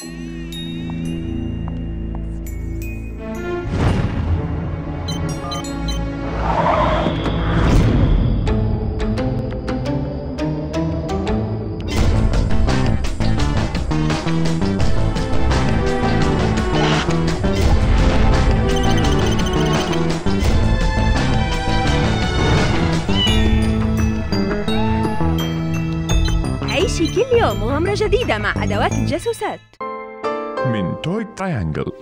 عيشي كل يوم مغامرة جديدة مع أدوات الجاسوسات. Mintoy triangle.